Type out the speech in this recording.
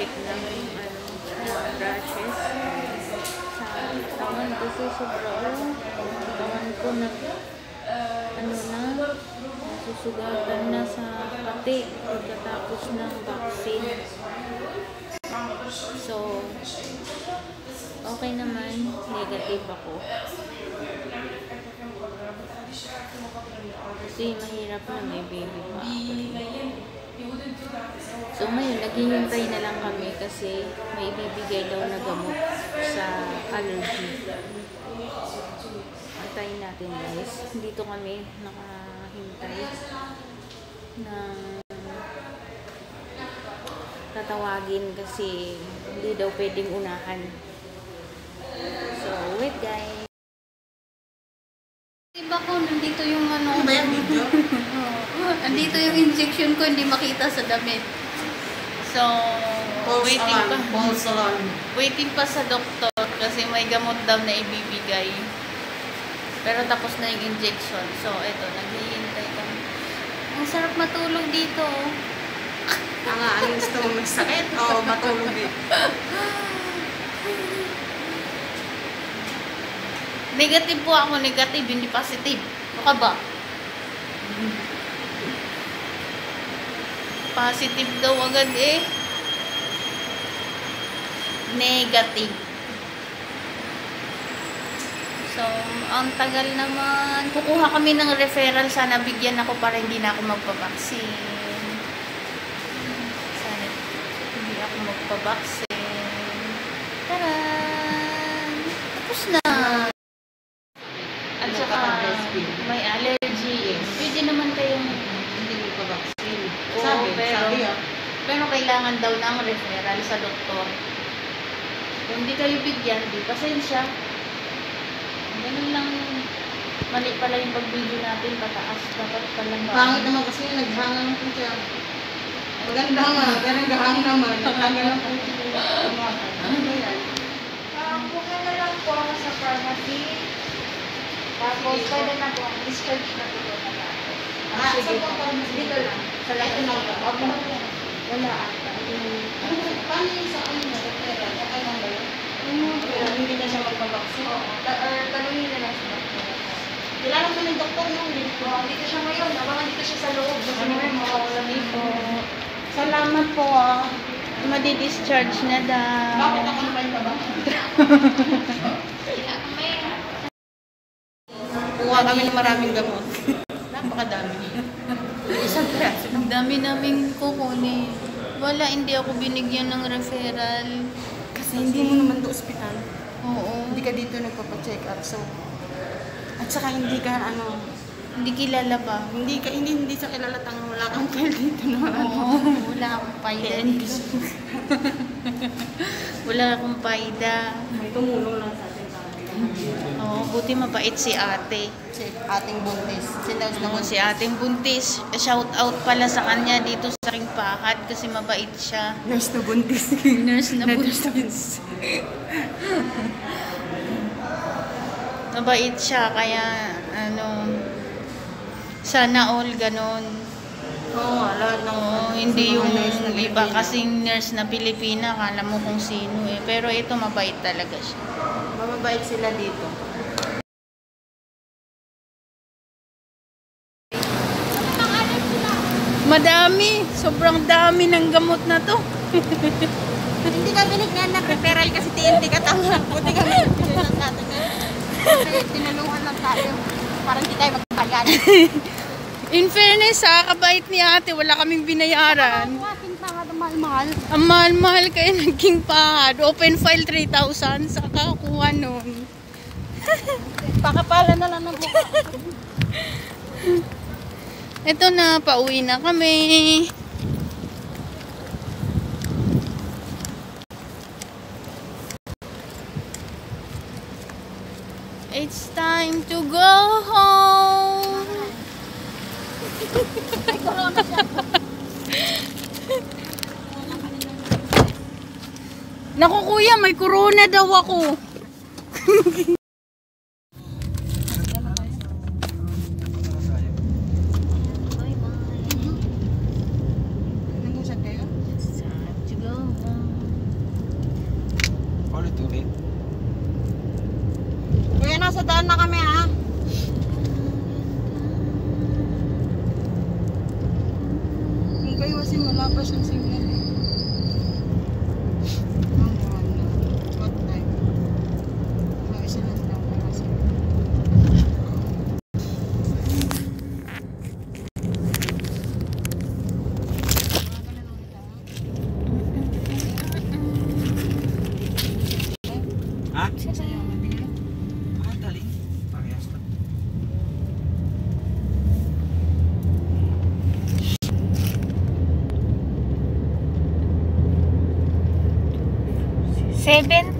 basic lang yung ano, brushes. Sa katawan kasi sobrang katawan ko na ano na susugatan na sa pati pagkatapos ng vaccine. So, okay naman, negative ako. Kasi mahirap na may baby pa ako. So ngayon, naghihintay na lang kami kasi may ibibigay daw na gamot sa allergy. Antayin natin guys. Dito kami nakahintay ng tatawagin kasi hindi daw pwedeng unahan. So, wait guys. Diba ko, nandito yung ano. Ba yan, video? Andito yung injection ko, hindi makita sa damit. So, False waiting alarm. pa. False alarm. Waiting pa sa doktor kasi may gamot daw na ibibigay. Pero tapos na yung injection. So, eto, naghihintay kami. Ang sarap matulog dito. oh. Ang ano gusto mo magsakit? Oo, matulog eh. Negative po ako, negative, hindi positive. Ano ka ba? Positive daw agad eh. Negative. So, ang tagal naman. Kukuha kami ng referral. Sana bigyan ako para hindi na ako magpabaksin. Sana hindi ako magpabaksin. Taran! Tapos na. At saka, Nakaka-breastfeed. may allergy. Pwede naman kayong Hindi mo pa vaccine. Oo, Sabi, pero- sabi ah. pero kailangan daw ng referral sa doktor. Kung hindi kayo bigyan, di pasensya. Ganun lang. Mali pala yung pag-video natin, pataas. Dapat pala? Pangit naman kasi yung naghanga ng puntya. Maganda nga, ganun gahang naman. Naghanga ng puntya. Ano ba yan? Um, buka na lang po ako sa pharmacy. Tapos, pwede na po, discharge na po. Ah, Sige saan po. Dito lang. Sa lahat na lang po. ba? Wala ata. Ano, paano yung sa mo? Doktora? Okay lang ba yun? Pero hindi na siya magpabaksin. Oo. Or tanungin na lang sa doktor. Kilala mo ng doktor mo? Hindi ko. Oo, dito siya ngayon. Abangan dito siya sa loob. Kasi Ano? may mawawala dito. Salamat po ah. Madi-discharge na daw. Bakit ako naman ka ba? Kuha kami ng maraming gamot. Napakadami. Isang peraso. Ang dami naming kukunin. Wala, hindi ako binigyan ng referral. Kasi hindi mo naman do ospital. Oo. Hindi ka dito nagpapa-check up. So, at saka hindi ka ano, Hindi kilala ba? hindi ka hindi hindi sa kilalatang wala kang file dito na ano. Oo, wala akong paida dito. wala akong paida. May tumulong lang sa Oo, buti mabait si ate. Si ating buntis. Sinaus na Oo, si ating buntis. Shout out pala sa kanya dito sa aking pahad kasi mabait siya. Nurse na buntis. Nurse na buntis. mabait siya kaya ano sana all ganon. Oo nga, lahat ng hindi yung na iba kasing nurse na Pilipina, kala mo kung sino eh. Pero ito mabait talaga siya. Mababait sila dito. Madami, sobrang dami ng gamot na to. Hindi ka binigyan ng referral kasi TNT ka tama. Buti kami binigyan ng natin. Tinulungan lang tayo. Parang hindi tayo magpagan. In fairness ha, kabait ni ate, wala kaming binayaran. Ang aking tanga na mahal-mahal. Ang mahal-mahal kaya naging pahad. Open file 3,000, saka kuha nun. Pakapala na lang ng mukha. Ito na, pauwi na kami. It's time to go Naku kuya, may corona daw ako. Ulit-ulit. nasa daan na kami ha. 7